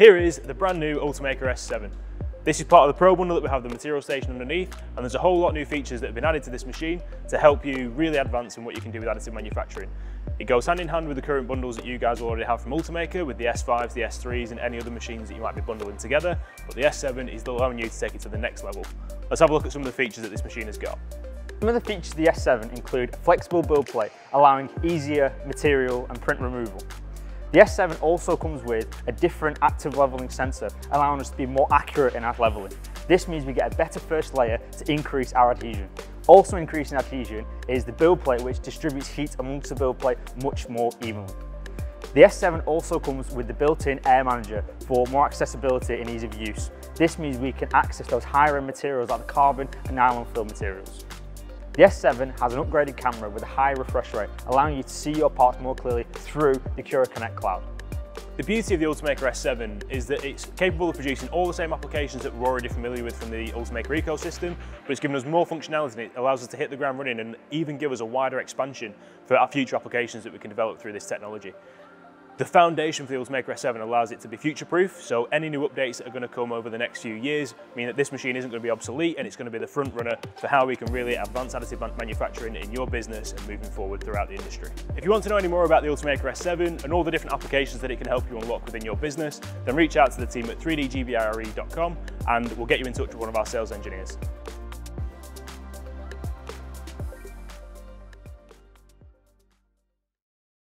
Here is the brand new Ultimaker S7. This is part of the Pro bundle that we have the material station underneath, and there's a whole lot of new features that have been added to this machine to help you really advance in what you can do with additive manufacturing. It goes hand in hand with the current bundles that you guys already have from Ultimaker with the S5s, the S3s, and any other machines that you might be bundling together, but the S7 is allowing you to take it to the next level. Let's have a look at some of the features that this machine has got. Some of the features of the S7 include flexible build plate, allowing easier material and print removal. The S7 also comes with a different active leveling sensor, allowing us to be more accurate in our leveling. This means we get a better first layer to increase our adhesion. Also increasing adhesion is the build plate which distributes heat amongst the build plate much more evenly. The S7 also comes with the built-in air manager for more accessibility and ease of use. This means we can access those higher end materials like the carbon and nylon fill materials. The S7 has an upgraded camera with a high refresh rate, allowing you to see your parts more clearly through the Cura Connect cloud. The beauty of the Ultimaker S7 is that it's capable of producing all the same applications that we're already familiar with from the Ultimaker ecosystem, but it's given us more functionality and it allows us to hit the ground running and even give us a wider expansion for our future applications that we can develop through this technology. The foundation for the Ultimaker S7 allows it to be future-proof, so any new updates that are going to come over the next few years mean that this machine isn't going to be obsolete and it's going to be the front runner for how we can really advance additive manufacturing in your business and moving forward throughout the industry. If you want to know any more about the Ultimaker S7 and all the different applications that it can help you unlock within your business, then reach out to the team at 3dgbire.com and we'll get you in touch with one of our sales engineers.